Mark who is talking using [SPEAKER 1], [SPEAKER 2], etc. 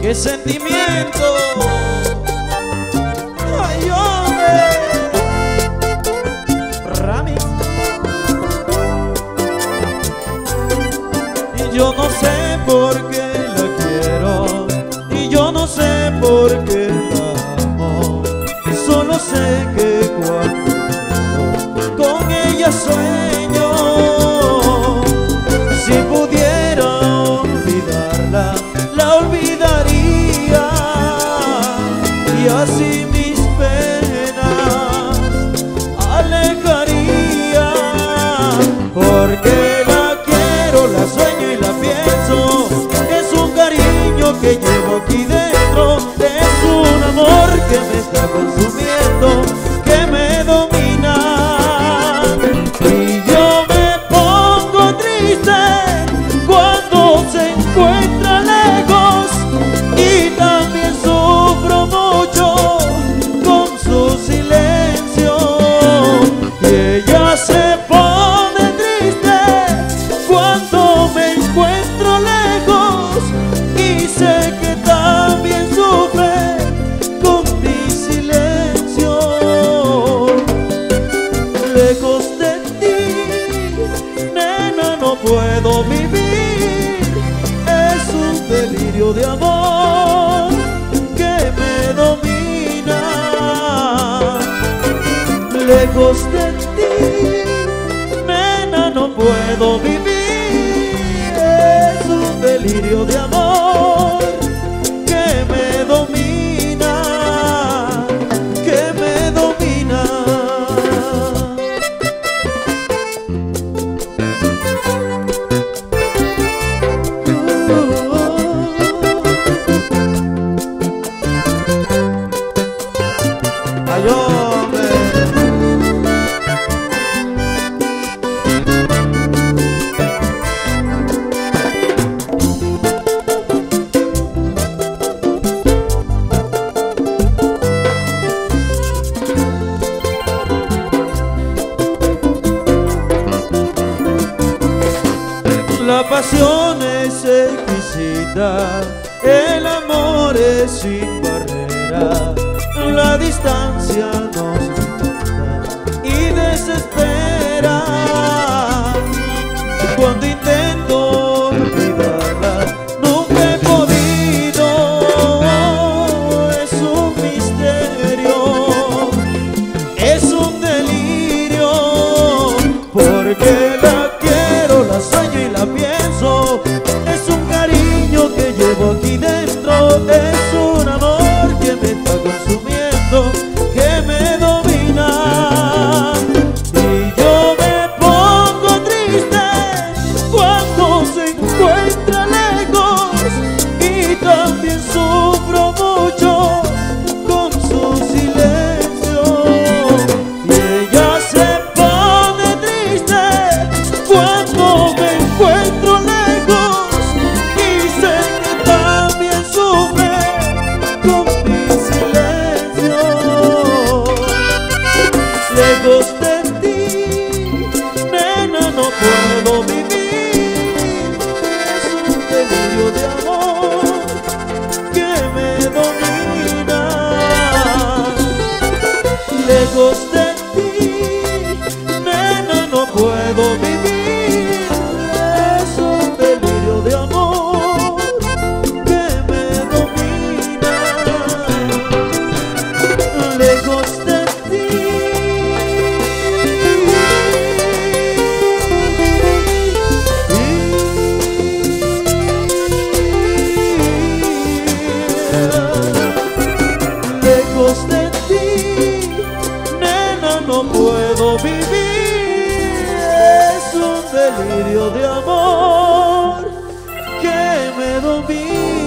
[SPEAKER 1] ¡Qué sentimiento! ¡Ay, hombre! Rami Y yo no sé por qué la quiero Y yo no sé por qué la sé que cuando con ella soy delirio de amor que me domina. Lejos de ti, nena, no puedo vivir. la pasión es exquisita, el amor es sin barrera, la distancia oh. lejos de ti, nena, no puedo vivir. Es un delirio de amor que me domina. Lejos de ti, nena, no puedo vivir. no puedo vivir, es un delirio de amor que me domina.